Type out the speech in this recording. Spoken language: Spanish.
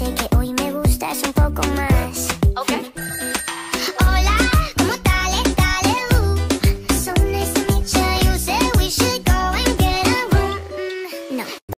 sé que hoy me gustas un poco más.